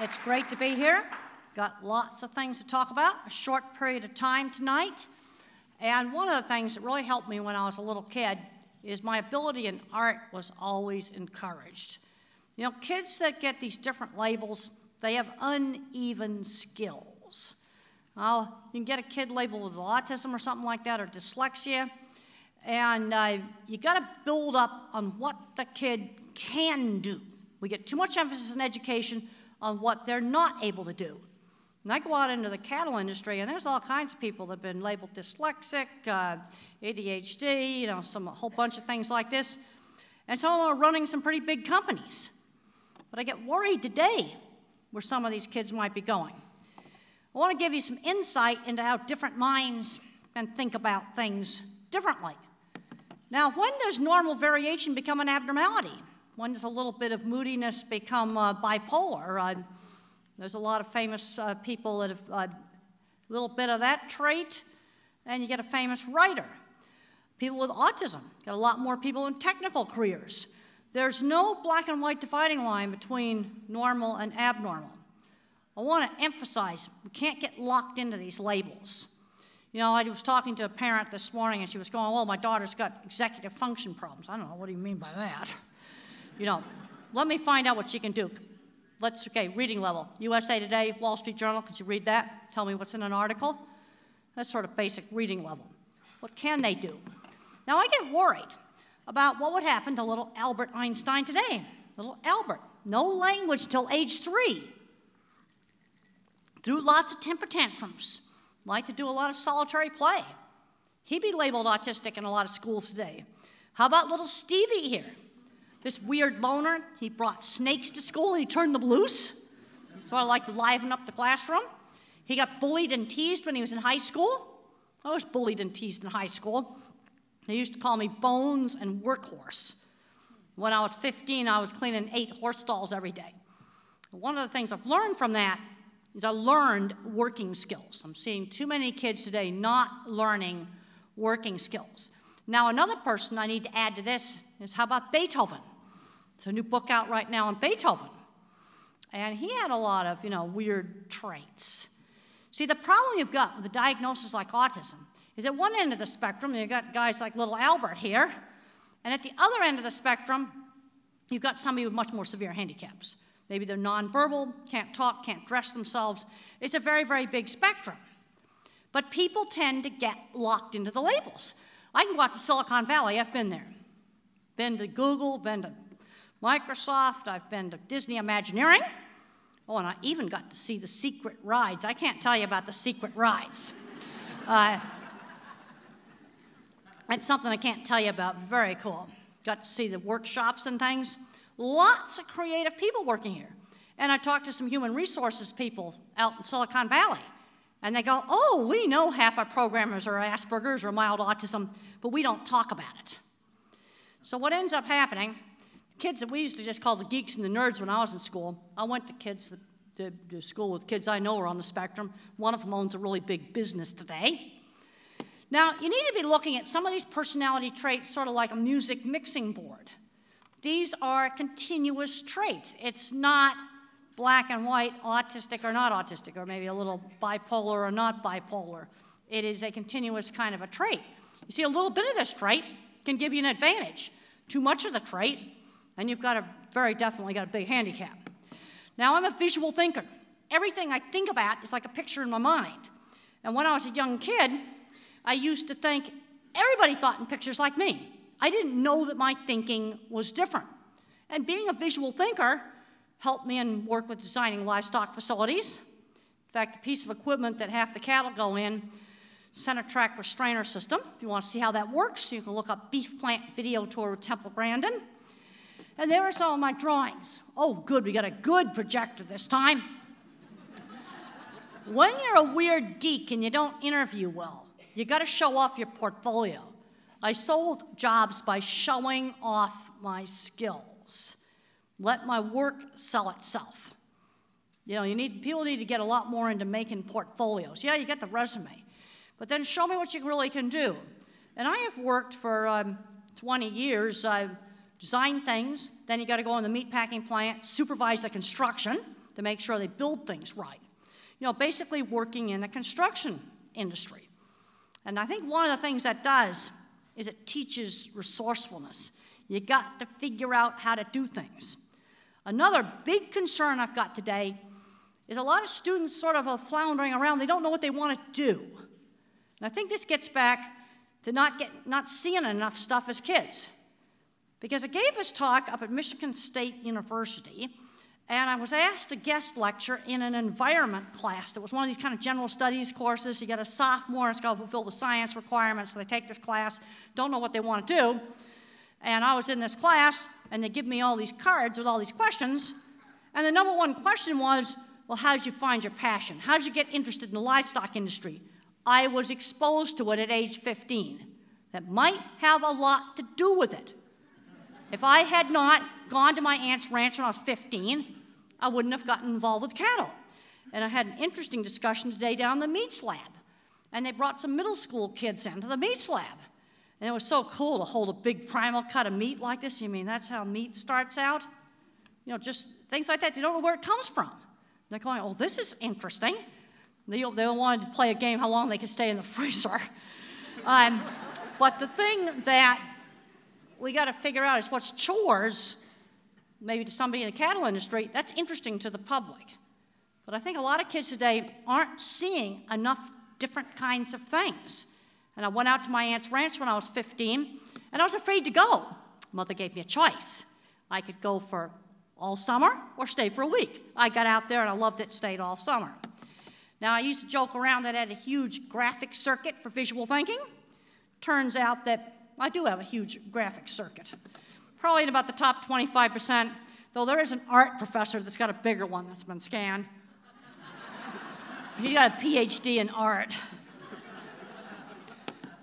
It's great to be here. Got lots of things to talk about, a short period of time tonight. And one of the things that really helped me when I was a little kid is my ability in art was always encouraged. You know, kids that get these different labels, they have uneven skills. You can get a kid labeled with autism or something like that, or dyslexia, and uh, you got to build up on what the kid can do. We get too much emphasis in education on what they're not able to do. And I go out into the cattle industry, and there's all kinds of people that have been labeled dyslexic, uh, ADHD, you know, some a whole bunch of things like this. And some of them are running some pretty big companies. But I get worried today where some of these kids might be going. I want to give you some insight into how different minds can think about things differently. Now, when does normal variation become an abnormality? When does a little bit of moodiness become uh, bipolar? Uh, there's a lot of famous uh, people that have a uh, little bit of that trait, and you get a famous writer. People with autism, get a lot more people in technical careers. There's no black and white dividing line between normal and abnormal. I want to emphasize we can't get locked into these labels. You know, I was talking to a parent this morning and she was going, Well, my daughter's got executive function problems. I don't know, what do you mean by that? You know, let me find out what she can do. Let's, okay, reading level. USA Today, Wall Street Journal, could you read that? Tell me what's in an article? That's sort of basic reading level. What can they do? Now, I get worried about what would happen to little Albert Einstein today. Little Albert, no language till age three. Threw lots of temper tantrums like to do a lot of solitary play. He'd be labeled autistic in a lot of schools today. How about little Stevie here? This weird loner, he brought snakes to school and he turned them loose. So I like to liven up the classroom. He got bullied and teased when he was in high school. I was bullied and teased in high school. They used to call me Bones and Workhorse. When I was 15, I was cleaning eight horse stalls every day. One of the things I've learned from that is I learned working skills. I'm seeing too many kids today not learning working skills. Now, another person I need to add to this is how about Beethoven? There's a new book out right now on Beethoven. And he had a lot of, you know, weird traits. See, the problem you've got with a diagnosis like autism is at one end of the spectrum, you've got guys like little Albert here, and at the other end of the spectrum, you've got somebody with much more severe handicaps. Maybe they're nonverbal, can't talk, can't dress themselves. It's a very, very big spectrum. But people tend to get locked into the labels. I can go out to Silicon Valley, I've been there. Been to Google, been to Microsoft, I've been to Disney Imagineering. Oh, and I even got to see the secret rides. I can't tell you about the secret rides. Uh, that's something I can't tell you about. Very cool. Got to see the workshops and things. Lots of creative people working here. And I talked to some human resources people out in Silicon Valley. And they go, oh, we know half our programmers are Asperger's or mild autism, but we don't talk about it. So what ends up happening, kids that we used to just call the geeks and the nerds when I was in school, I went to kids that, to, school with kids I know are on the spectrum. One of them owns a really big business today. Now, you need to be looking at some of these personality traits sort of like a music mixing board. These are continuous traits. It's not black and white, autistic or not autistic, or maybe a little bipolar or not bipolar. It is a continuous kind of a trait. You see, a little bit of this trait can give you an advantage. Too much of the trait, and you've got a very definitely got a big handicap. Now, I'm a visual thinker. Everything I think about is like a picture in my mind. And when I was a young kid, I used to think everybody thought in pictures like me. I didn't know that my thinking was different. And being a visual thinker helped me in work with designing livestock facilities. In fact, the piece of equipment that half the cattle go in, center track restrainer system. If you want to see how that works, you can look up beef plant video tour with Temple Grandin. And there are some of my drawings. Oh, good, we got a good projector this time. when you're a weird geek and you don't interview well, you got to show off your portfolio. I sold jobs by showing off my skills. Let my work sell itself. You know, you need, people need to get a lot more into making portfolios. Yeah, you get the resume, but then show me what you really can do. And I have worked for um, 20 years. I've designed things, then you got to go in the meat packing plant, supervise the construction, to make sure they build things right. You know, basically working in the construction industry. And I think one of the things that does is it teaches resourcefulness. You got to figure out how to do things. Another big concern I've got today is a lot of students sort of floundering around. They don't know what they want to do. And I think this gets back to not, get, not seeing enough stuff as kids. Because I gave this talk up at Michigan State University, and I was asked to guest lecture in an environment class that was one of these kind of general studies courses. You get a sophomore, it's got to fulfill the science requirements, so they take this class, don't know what they want to do. And I was in this class, and they give me all these cards with all these questions. And the number one question was, well, how did you find your passion? How did you get interested in the livestock industry? I was exposed to it at age 15. That might have a lot to do with it. If I had not gone to my aunt's ranch when I was 15, I wouldn't have gotten involved with cattle. And I had an interesting discussion today down in the meats lab. And they brought some middle school kids into the meats lab. And it was so cool to hold a big primal cut of meat like this. You mean that's how meat starts out? You know, just things like that. They don't know where it comes from. They're going, oh, this is interesting. They, they wanted to play a game how long they could stay in the freezer. um, but the thing that we got to figure out is what's chores, maybe to somebody in the cattle industry, that's interesting to the public. But I think a lot of kids today aren't seeing enough different kinds of things. And I went out to my aunt's ranch when I was 15, and I was afraid to go. Mother gave me a choice. I could go for all summer or stay for a week. I got out there and I loved it, stayed all summer. Now, I used to joke around that I had a huge graphic circuit for visual thinking. Turns out that I do have a huge graphic circuit, probably in about the top 25%, though there is an art professor that's got a bigger one that's been scanned. He's got a PhD in art.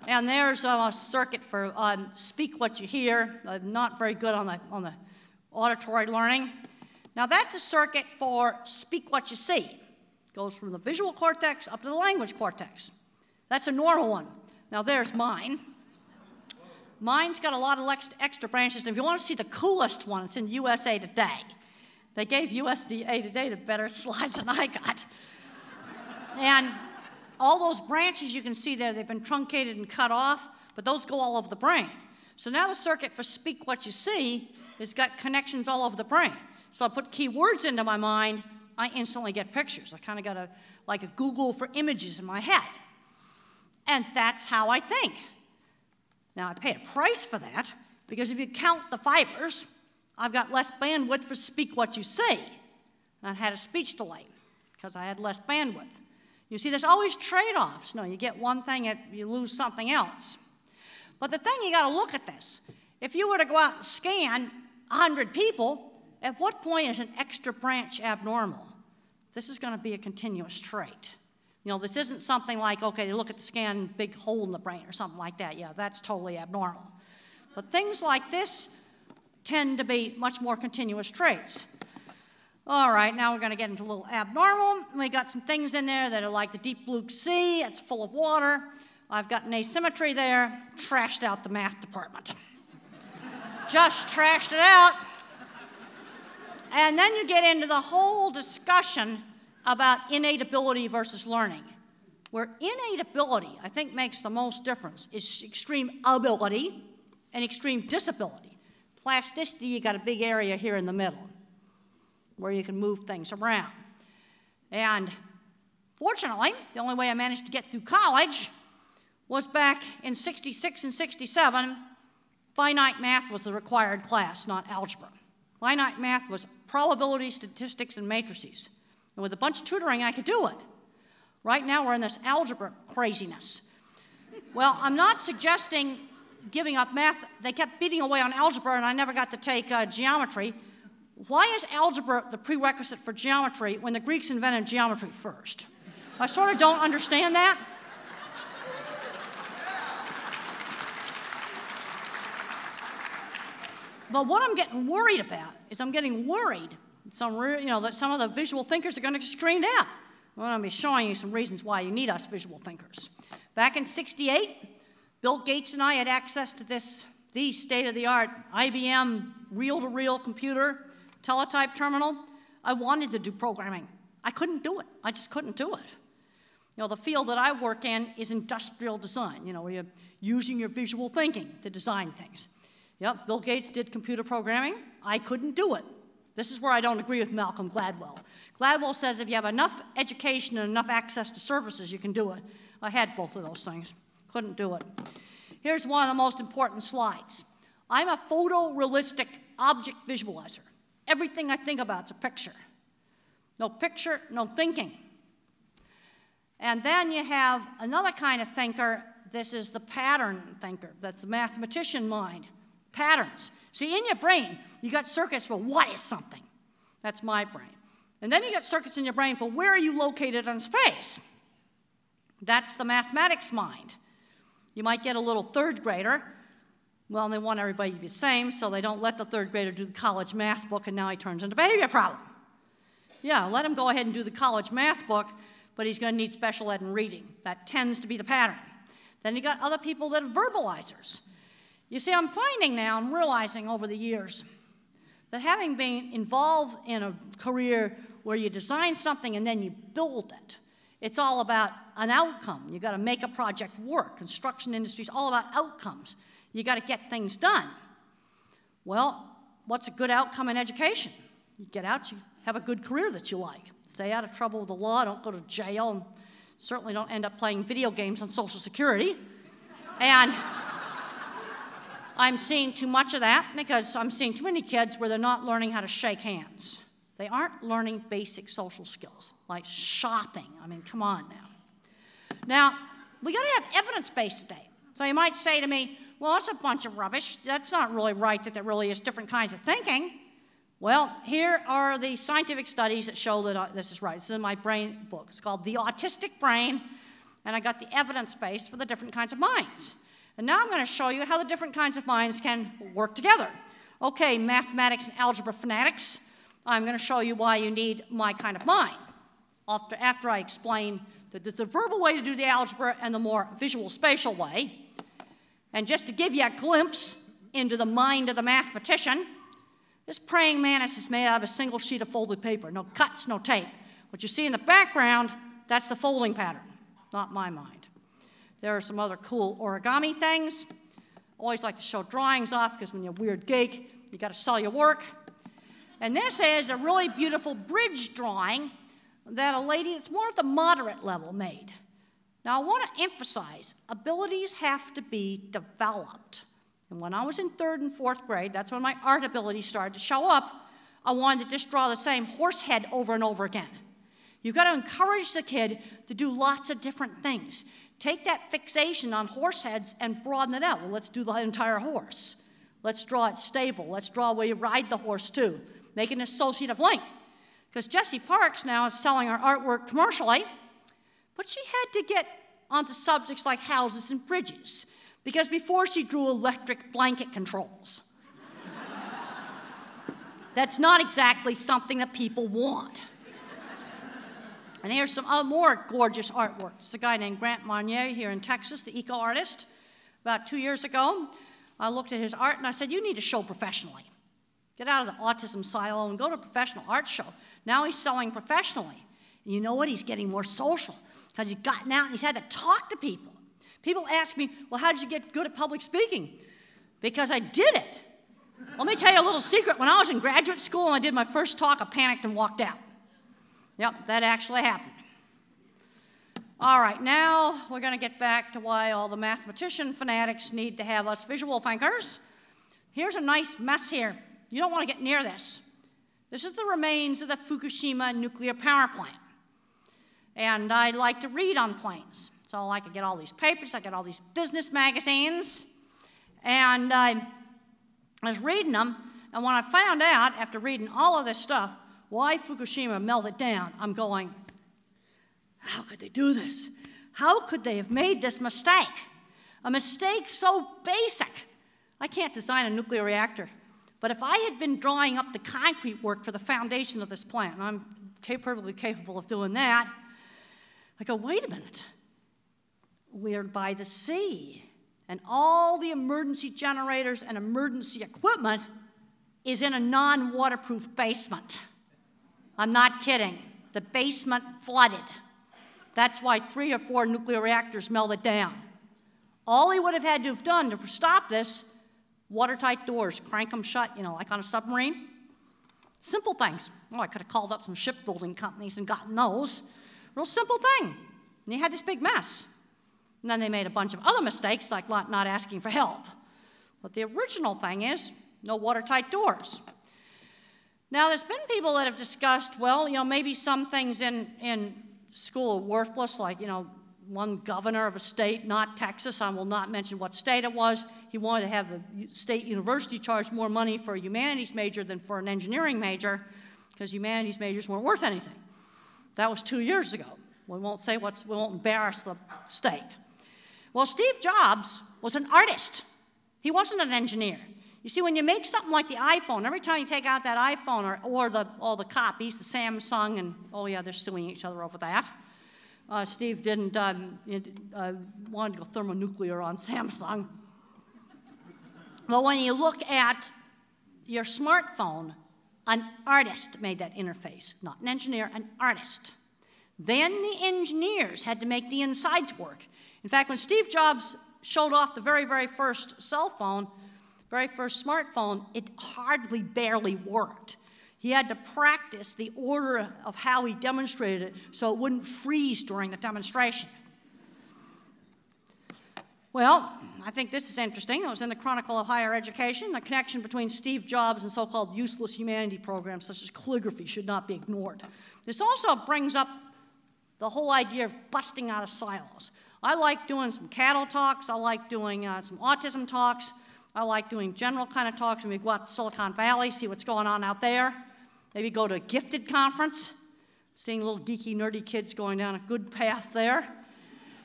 And there's a circuit for um, speak what you hear. I'm not very good on the, on the auditory learning. Now that's a circuit for speak what you see. Goes from the visual cortex up to the language cortex. That's a normal one. Now there's mine. Mine's got a lot of extra branches. If you want to see the coolest one, it's in USA Today. They gave USDA Today the better slides than I got. and all those branches you can see there, they've been truncated and cut off, but those go all over the brain. So now the circuit for speak what you see has got connections all over the brain. So I put keywords into my mind, I instantly get pictures. I kind of got a like a Google for images in my head. And that's how I think. Now I pay a price for that because if you count the fibers, I've got less bandwidth for speak what you say. I had a speech delay because I had less bandwidth. You see, there's always trade offs. No, you get one thing, you lose something else. But the thing you got to look at this if you were to go out and scan 100 people, at what point is an extra branch abnormal? This is going to be a continuous trait. You know, this isn't something like, okay, look at the scan, big hole in the brain or something like that. Yeah, that's totally abnormal. But things like this tend to be much more continuous traits. All right, now we're going to get into a little abnormal. We got some things in there that are like the deep blue sea. It's full of water. I've got an asymmetry there. Trashed out the math department. Just trashed it out. And then you get into the whole discussion about innate ability versus learning. Where innate ability, I think, makes the most difference is extreme ability and extreme disability. Plasticity, you got a big area here in the middle where you can move things around. And fortunately, the only way I managed to get through college was back in 66 and 67. Finite math was the required class, not algebra. Finite math was probability, statistics, and matrices. And with a bunch of tutoring, I could do it. Right now, we're in this algebra craziness. Well, I'm not suggesting giving up math. They kept beating away on algebra, and I never got to take uh, geometry. Why is algebra the prerequisite for geometry when the Greeks invented geometry first? I sort of don't understand that. But what I'm getting worried about is I'm getting worried some, you know, that some of the visual thinkers are going to get screened out. I'm going to be showing you some reasons why you need us visual thinkers. Back in 68, Bill Gates and I had access to this, the state-of-the-art IBM reel-to-reel computer teletype terminal. I wanted to do programming. I couldn't do it. I just couldn't do it. You know, the field that I work in is industrial design, you know, where you're using your visual thinking to design things. Yep, Bill Gates did computer programming. I couldn't do it. This is where I don't agree with Malcolm Gladwell. Gladwell says if you have enough education and enough access to services, you can do it. I had both of those things. Couldn't do it. Here's one of the most important slides. I'm a photorealistic object visualizer. Everything I think about is a picture. No picture, no thinking. And then you have another kind of thinker. This is the pattern thinker. That's the mathematician mind. Patterns. See, in your brain, you got circuits for what is something. That's my brain. And then you got circuits in your brain for where are you located in space. That's the mathematics mind. You might get a little third grader. Well, they want everybody to be the same, so they don't let the third grader do the college math book, and now he turns into a behavior problem. Yeah, let him go ahead and do the college math book, but he's going to need special ed and reading. That tends to be the pattern. Then you got other people that are verbalizers. You see, I'm finding now, I'm realizing over the years, that having been involved in a career where you design something and then you build it, it's all about an outcome. You got to make a project work. Construction industry is all about outcomes. You got to get things done. Well, what's a good outcome in education? You get out, you have a good career that you like. Stay out of trouble with the law, don't go to jail, and certainly don't end up playing video games on Social Security. And I'm seeing too much of that because I'm seeing too many kids where they're not learning how to shake hands. They aren't learning basic social skills like shopping. I mean, come on now. Now, we got to have evidence based today. So you might say to me, well, that's a bunch of rubbish. That's not really right that there really is different kinds of thinking. Well, here are the scientific studies that show that uh, this is right. This is in my brain book. It's called The Autistic Brain, and I got the evidence base for the different kinds of minds. And now I'm going to show you how the different kinds of minds can work together. Okay, mathematics and algebra fanatics, I'm going to show you why you need my kind of mind. After, after I explain that there's a verbal way to do the algebra and the more visual spatial way. And just to give you a glimpse into the mind of the mathematician, this praying mantis is made out of a single sheet of folded paper, no cuts, no tape. What you see in the background, that's the folding pattern, not my mind. There are some other cool origami things. Always like to show drawings off because when you're a weird geek, you got to sell your work. And this is a really beautiful bridge drawing that a lady that's more at the moderate level made. Now, I want to emphasize abilities have to be developed. And when I was in third and fourth grade, that's when my art ability started to show up. I wanted to just draw the same horse head over and over again. You've got to encourage the kid to do lots of different things. Take that fixation on horse heads and broaden it out. Well, let's do the entire horse. Let's draw it stable. Let's draw where you ride the horse too. Make an associative link. Because Jessy Parks now is selling her artwork commercially, but she had to get onto subjects like houses and bridges because before she drew electric blanket controls. That's not exactly something that people want. And here's some uh, more gorgeous artwork. It's a guy named Grant Manier here in Texas, the eco artist. About two years ago, I looked at his art and I said, You need to show professionally. Get out of the autism silo and go to a professional art show. Now he's selling professionally. And you know what? He's getting more social because he's gotten out and he's had to talk to people. People ask me, well, how did you get good at public speaking? Because I did it. Let me tell you a little secret. When I was in graduate school and I did my first talk, I panicked and walked out. Yep, that actually happened. All right, now we're going to get back to why all the mathematician fanatics need to have us visual thinkers. Here's a nice mess here. You don't want to get near this. This is the remains of the Fukushima nuclear power plant. And I like to read on planes. So I could get all these papers, I get all these business magazines, and I was reading them. And when I found out, after reading all of this stuff, why Fukushima melted down, I'm going, how could they do this? How could they have made this mistake? A mistake so basic. I can't design a nuclear reactor. But if I had been drawing up the concrete work for the foundation of this plant, and I'm perfectly capable of doing that, I go, wait a minute we're by the sea. And all the emergency generators and emergency equipment is in a non waterproof basement. I'm not kidding. The basement flooded. That's why three or four nuclear reactors melted down. All he would have had to have done to stop this watertight doors, crank them shut, you know, like on a submarine. Simple things. Oh, I could have called up some shipbuilding companies and gotten those. Real simple thing. And he had this big mess. And then they made a bunch of other mistakes, like not asking for help. But the original thing is no watertight doors. Now, there's been people that have discussed, well, you know, maybe some things in, in school are worthless, like, you know, one governor of a state, not Texas, I will not mention what state it was, he wanted to have the state university charge more money for a humanities major than for an engineering major, because humanities majors weren't worth anything. That was two years ago. We won't say what's, we won't embarrass the state. Well, Steve Jobs was an artist. He wasn't an engineer. You see, when you make something like the iPhone, every time you take out that iPhone or, or the, all the copies, the Samsung, and oh yeah, they're suing each other over that. Uh, Steve didn't um, uh, want to go thermonuclear on Samsung. But when you look at your smartphone, an artist made that interface, not an engineer, an artist. Then the engineers had to make the insides work. In fact, when Steve Jobs showed off the very, very first cell phone, very first smartphone, it hardly barely worked. He had to practice the order of how he demonstrated it so it wouldn't freeze during the demonstration. Well, I think this is interesting. It was in the Chronicle of Higher Education. The connection between Steve Jobs and so called useless humanity programs such as calligraphy should not be ignored. This also brings up the whole idea of busting out of silos. I like doing some cattle talks, I like doing uh, some autism talks, I like doing general kind of talks, we go out to Silicon Valley, see what's going on out there. Maybe go to a gifted conference, seeing little geeky, nerdy kids going down a good path there.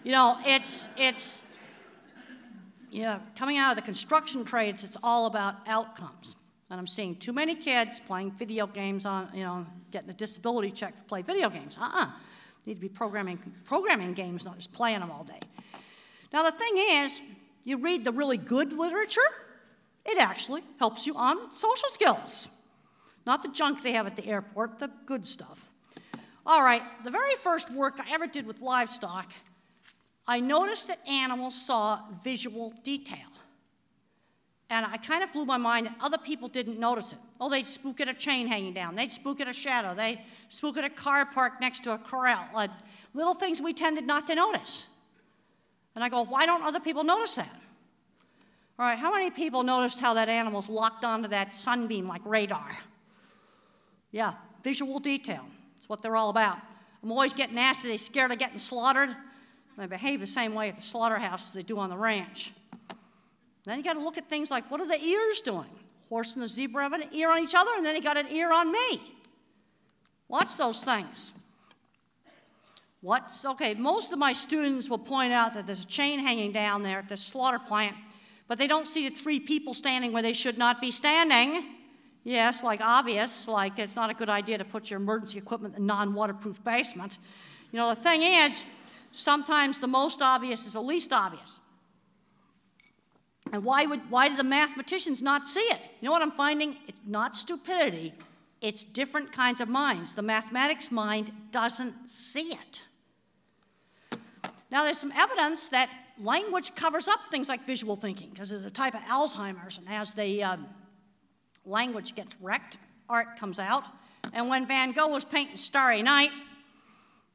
You know, it's, it's, yeah, coming out of the construction trades, it's all about outcomes. And I'm seeing too many kids playing video games on, you know, getting a disability check for play video games. Uh-uh. Need to be programming, programming games, not just playing them all day. Now, the thing is, you read the really good literature, it actually helps you on social skills. Not the junk they have at the airport, the good stuff. All right, the very first work I ever did with livestock, I noticed that animals saw visual detail. And I kind of blew my mind that other people didn't notice it. Oh, they'd spook at a chain hanging down. They'd spook at a shadow. They'd spook at a car parked next to a corral. Like little things we tended not to notice. And I go, why don't other people notice that? All right, how many people noticed how that animal's locked onto that sunbeam like radar? Yeah, visual detail. That's what they're all about. I'm always getting asked, are they scared of getting slaughtered? They behave the same way at the slaughterhouse as they do on the ranch. Then you got to look at things like what are the ears doing? Horse and the zebra have an ear on each other, and then he got an ear on me. Watch those things. What's okay? Most of my students will point out that there's a chain hanging down there at the slaughter plant, but they don't see the three people standing where they should not be standing. Yes, like obvious, like it's not a good idea to put your emergency equipment in a non waterproof basement. You know, the thing is, sometimes the most obvious is the least obvious. And why, would, why do the mathematicians not see it? You know what I'm finding? It's not stupidity, it's different kinds of minds. The mathematics mind doesn't see it. Now, there's some evidence that language covers up things like visual thinking because there's a type of Alzheimer's, and as the um, language gets wrecked, art comes out. And when Van Gogh was painting Starry Night,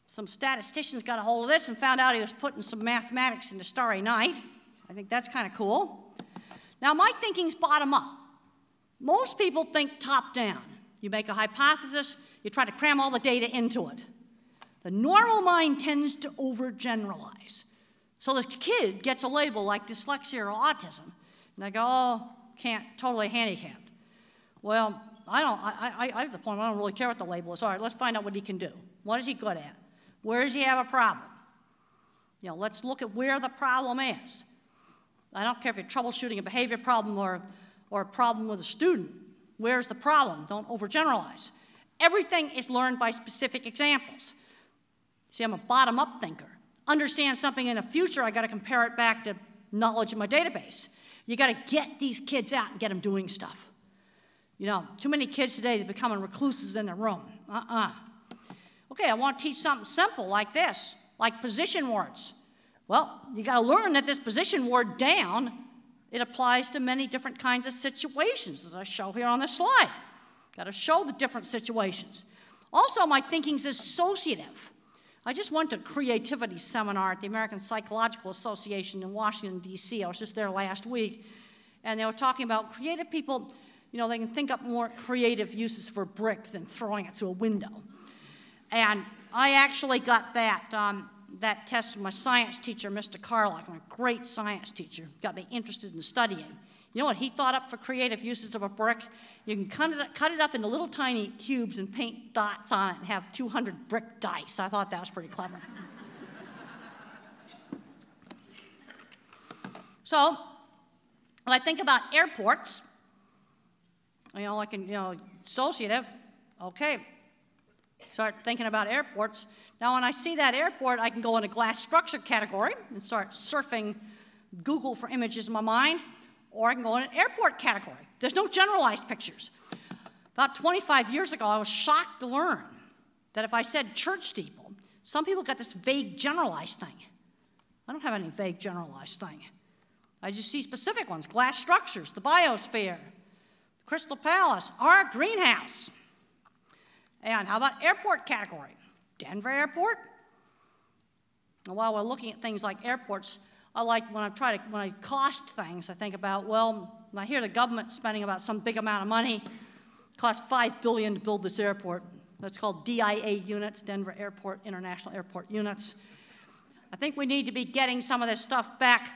some statisticians got a hold of this and found out he was putting some mathematics into Starry Night. I think that's kind of cool. Now, my thinking's bottom up. Most people think top down. You make a hypothesis, you try to cram all the data into it. The normal mind tends to overgeneralize. So the kid gets a label like dyslexia or autism, and they go, oh, can't, totally handicapped. Well, I don't, I, I, I have the point, I don't really care what the label is. All right, let's find out what he can do. What is he good at? Where does he have a problem? You know, let's look at where the problem is. I don't care if you're troubleshooting a behavior problem or, or a problem with a student. Where's the problem? Don't overgeneralize. Everything is learned by specific examples. See, I'm a bottom up thinker. Understand something in the future, I got to compare it back to knowledge in my database. You got to get these kids out and get them doing stuff. You know, too many kids today are becoming recluses in their room. Uh uh Okay, I want to teach something simple like this, like position words. Well, you got to learn that this position word down, it applies to many different kinds of situations, as I show here on this slide. Got to show the different situations. Also, my thinking's associative. I just went to a creativity seminar at the American Psychological Association in Washington, D.C. I was just there last week, and they were talking about creative people, you know, they can think up more creative uses for brick than throwing it through a window. And I actually got that, um, that test from my science teacher, Mr. Carlock, my great science teacher, got me interested in studying. You know what he thought up for creative uses of a brick? You can cut it, cut it up into little tiny cubes and paint dots on it and have 200 brick dice. I thought that was pretty clever. so, when I think about airports, you know, like, you know, associative, okay, start thinking about airports. Now, when I see that airport, I can go in a glass structure category and start surfing Google for images in my mind, or I can go in an airport category. There's no generalized pictures. About 25 years ago, I was shocked to learn that if I said church steeple, some people got this vague generalized thing. I don't have any vague generalized thing. I just see specific ones glass structures, the biosphere, the Crystal Palace, our greenhouse. And how about airport category? Denver Airport? And while we're looking at things like airports, I like when I try to, when I cost things, I think about, well, I hear the government spending about some big amount of money. It cost 5 billion to build this airport. That's called DIA units, Denver Airport International Airport units. I think we need to be getting some of this stuff back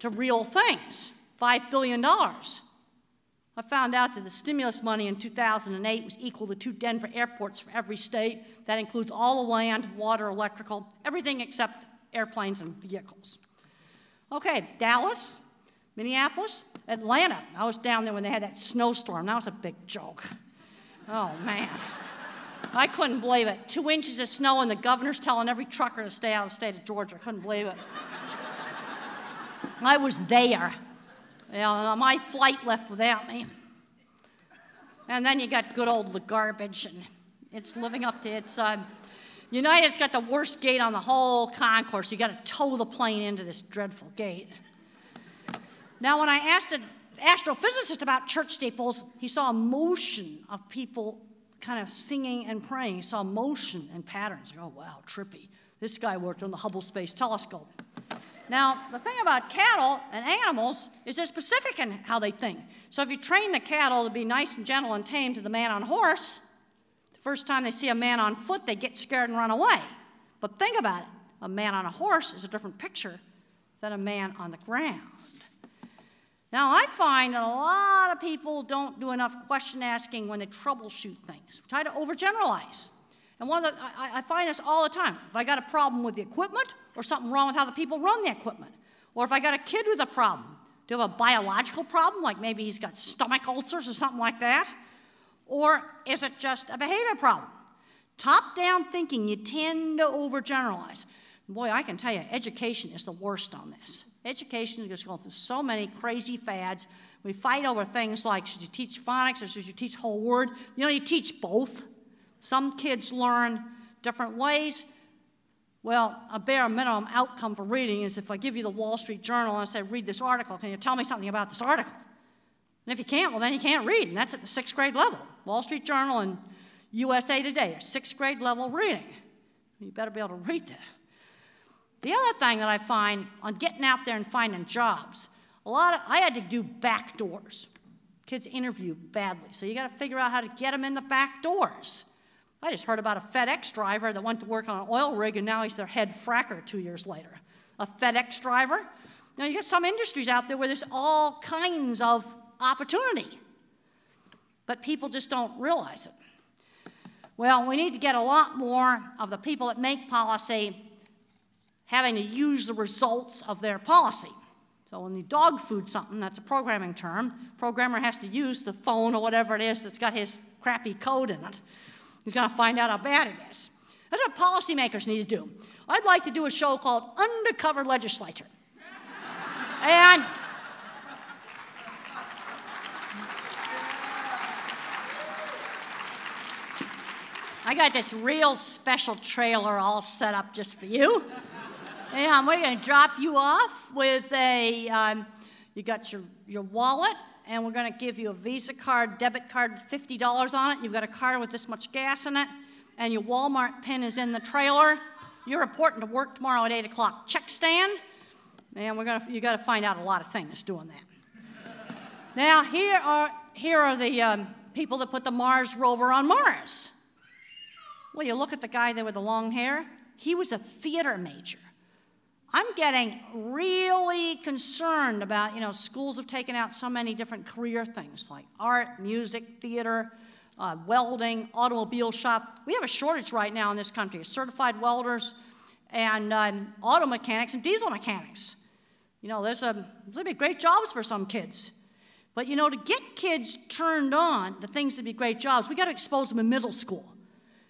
to real things. $5 billion. I found out that the stimulus money in 2008 was equal to two Denver airports for every state. That includes all the land, water, electrical, everything except airplanes and vehicles. Okay, Dallas, Minneapolis, Atlanta. I was down there when they had that snowstorm. That was a big joke. Oh, man. I couldn't believe it. Two inches of snow, and the governor's telling every trucker to stay out of the state of Georgia. I couldn't believe it. I was there. You know, my flight left without me. And then you got good old the garbage, and it's living up to its. Uh, United's got the worst gate on the whole concourse. You got to tow the plane into this dreadful gate. Now, when I asked an astrophysicist about church steeples, he saw a motion of people kind of singing and praying. He saw motion and patterns. oh, wow, trippy. This guy worked on the Hubble Space Telescope. Now, the thing about cattle and animals is they're specific in how they think. So if you train the cattle to be nice and gentle and tame to the man on horse, the first time they see a man on foot, they get scared and run away. But think about it a man on a horse is a different picture than a man on the ground. Now, I find that a lot of people don't do enough question asking when they troubleshoot things. We try to overgeneralize. And one of the, I, I find this all the time. If I got a problem with the equipment, or something wrong with how the people run the equipment. Or if I got a kid with a problem, do you have a biological problem, like maybe he's got stomach ulcers or something like that? Or is it just a behavior problem? Top down thinking, you tend to overgeneralize. Boy, I can tell you, education is the worst on this. Education is going through so many crazy fads. We fight over things like should you teach phonics or should you teach whole word? You know, you teach both. Some kids learn different ways. Well, a bare minimum outcome for reading is if I give you the Wall Street Journal and I say, read this article, can you tell me something about this article? And if you can't, well, then you can't read, and that's at the sixth grade level. Wall Street Journal and USA Today are sixth grade level reading. You better be able to read that. The other thing that I find on getting out there and finding jobs, a lot of, I had to do back doors. Kids interview badly, so you got to figure out how to get them in the back doors. I just heard about a FedEx driver that went to work on an oil rig and now he's their head fracker two years later. A FedEx driver. Now, you got some industries out there where there's all kinds of opportunity, but people just don't realize it. Well, we need to get a lot more of the people that make policy having to use the results of their policy. So when you dog food something, that's a programming term, programmer has to use the phone or whatever it is that's got his crappy code in it. He's going to find out how bad it is. That's what policymakers need to do. I'd like to do a show called Undercover Legislature. and got this real special trailer all set up just for you. And we're going to drop you off with a, um, you got your, your wallet, and we're going to give you a Visa card, debit card, $50 on it. You've got a car with this much gas in it, and your Walmart pin is in the trailer. You're reporting to work tomorrow at 8 o'clock. Check stand. And we're gonna, you got to find out a lot of things doing that. now, here are, here are the um, people that put the Mars rover on Mars. Well, you look at the guy there with the long hair, he was a theater major. I'm getting really concerned about, you know, schools have taken out so many different career things like art, music, theater, uh, welding, automobile shop. We have a shortage right now in this country of certified welders and um, auto mechanics and diesel mechanics. You know, there's, a, there's going to be great jobs for some kids. But, you know, to get kids turned on to things that be great jobs, we got to expose them in middle school.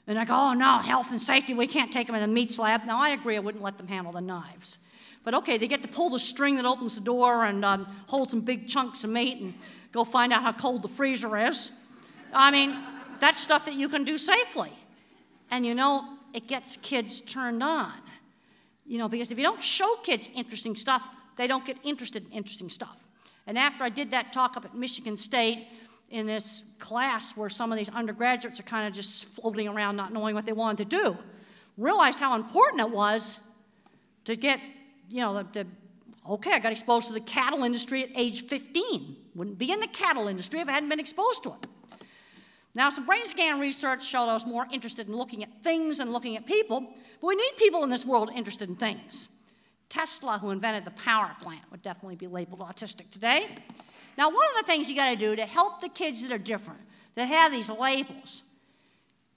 And like, oh no, health and safety, we can't take them in the meat lab. Now, I agree, I wouldn't let them handle the knives. But okay, they get to pull the string that opens the door and um, hold some big chunks of meat and go find out how cold the freezer is. I mean, that's stuff that you can do safely. And you know, it gets kids turned on. You know, because if you don't show kids interesting stuff, they don't get interested in interesting stuff. And after I did that talk up at Michigan State, in this class where some of these undergraduates are kind of just floating around not knowing what they wanted to do. Realized how important it was to get you know the, the okay i got exposed to the cattle industry at age 15 wouldn't be in the cattle industry if i hadn't been exposed to it. Now some brain scan research showed i was more interested in looking at things and looking at people but we need people in this world interested in things. Tesla who invented the power plant would definitely be labeled autistic today now, one of the things you got to do to help the kids that are different, that have these labels,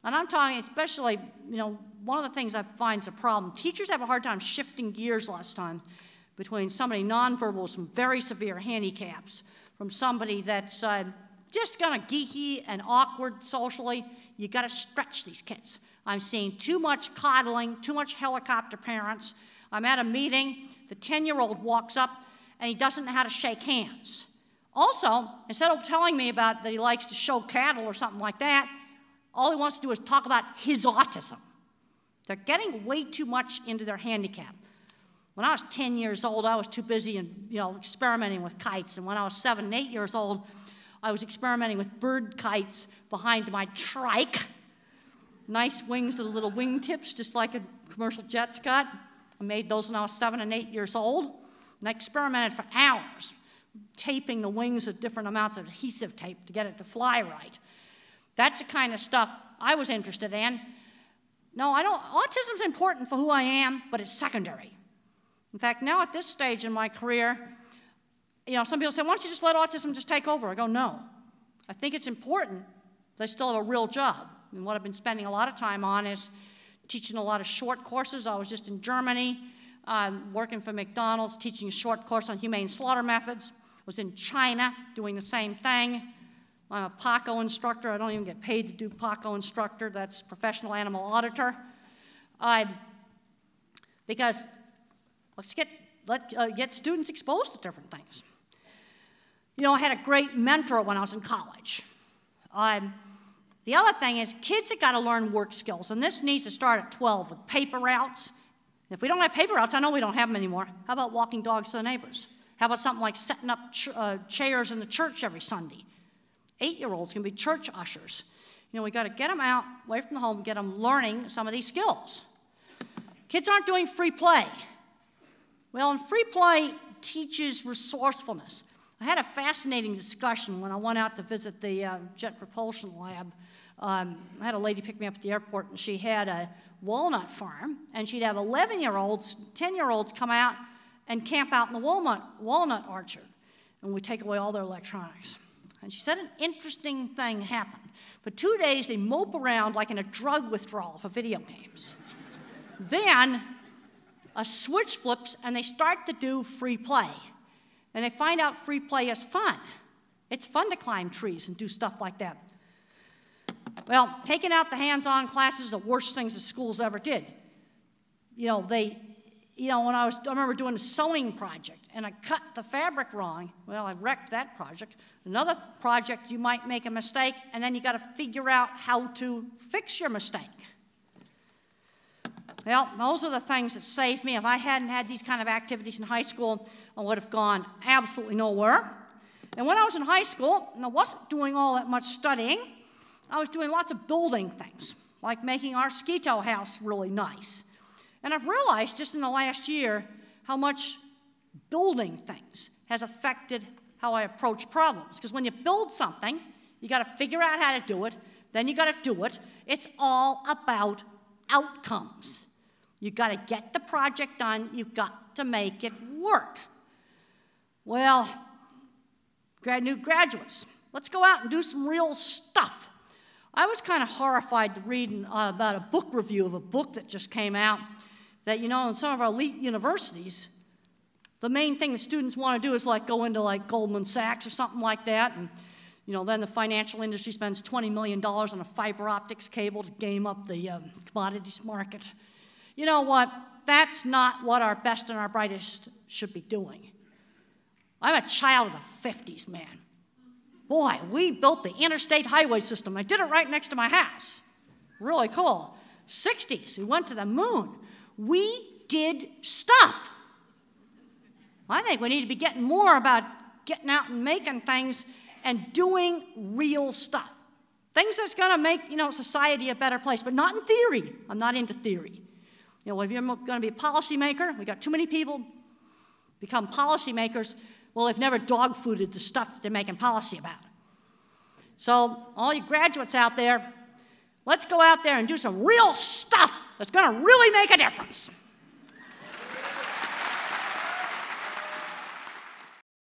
and I'm talking especially, you know, one of the things I find is a problem. Teachers have a hard time shifting gears last time between somebody nonverbal with some very severe handicaps from somebody that's uh, just kind of geeky and awkward socially. You got to stretch these kids. I'm seeing too much coddling, too much helicopter parents. I'm at a meeting, the 10 year old walks up and he doesn't know how to shake hands. Also, instead of telling me about that he likes to show cattle or something like that, all he wants to do is talk about his autism. They're getting way too much into their handicap. When I was 10 years old, I was too busy and you know experimenting with kites. And when I was seven and eight years old, I was experimenting with bird kites behind my trike. Nice wings with little wingtips, just like a commercial jet's got. I made those when I was seven and eight years old. And I experimented for hours taping the wings with different amounts of adhesive tape to get it to fly right. That's the kind of stuff I was interested in. No, I don't. Autism's important for who I am, but it's secondary. In fact, now at this stage in my career, you know, some people say, why don't you just let autism just take over? I go, no. I think it's important they still have a real job. And what I've been spending a lot of time on is teaching a lot of short courses. I was just in Germany um, working for McDonald's, teaching a short course on humane slaughter methods was in China doing the same thing. I'm a PAACO instructor. I don't even get paid to do PAACO instructor. That's professional animal auditor. I, because let's get, let, uh, get students exposed to different things. You know, I had a great mentor when I was in college. Um, the other thing is kids have got to learn work skills, and this needs to start at 12 with paper routes. if we don't have paper routes, I know we don't have them anymore. How about walking dogs to the neighbors? How about something like setting up ch- uh, chairs in the church every Sunday? Eight year olds can be church ushers. You know, we got to get them out away from the home, get them learning some of these skills. Kids aren't doing free play. Well, and free play teaches resourcefulness. I had a fascinating discussion when I went out to visit the uh, Jet Propulsion Lab. Um, I had a lady pick me up at the airport, and she had a walnut farm, and she'd have 11 year olds, 10 year olds come out and camp out in the walnut, walnut orchard, and we take away all their electronics. And she said an interesting thing happened. For two days, they mope around like in a drug withdrawal for video games. then a switch flips and they start to do free play. And they find out free play is fun. It's fun to climb trees and do stuff like that. Well, taking out the hands on classes, the worst things the schools ever did. You know, they you know, when I was, I remember doing a sewing project and I cut the fabric wrong. Well, I wrecked that project. Another project, you might make a mistake and then you got to figure out how to fix your mistake. Well, those are the things that saved me. If I hadn't had these kind of activities in high school, I would have gone absolutely nowhere. And when I was in high school, and I wasn't doing all that much studying, I was doing lots of building things, like making our ski tow house really nice. And I've realized just in the last year how much building things has affected how I approach problems. Because when you build something, you got to figure out how to do it, then you got to do it. It's all about outcomes. You got to get the project done, you've got to make it work. Well, grad new graduates, let's go out and do some real stuff. I was kind of horrified to read uh, about a book review of a book that just came out that, you know, in some of our elite universities, the main thing the students want to do is like go into like Goldman Sachs or something like that. And, you know, then the financial industry spends $20 million on a fiber optics cable to game up the um, commodities market. You know what? That's not what our best and our brightest should be doing. I'm a child of the 50s, man. Boy, we built the interstate highway system. I did it right next to my house. Really cool. 60s, we went to the moon. We did stuff. I think we need to be getting more about getting out and making things and doing real stuff. Things that's going to make, you know, society a better place, but not in theory. I'm not into theory. You know, if you're going to be a policymaker, we got too many people become policymakers. Well, they've never dog fooded the stuff that they're making policy about. So, all you graduates out there, let's go out there and do some real stuff that's going to really make a difference.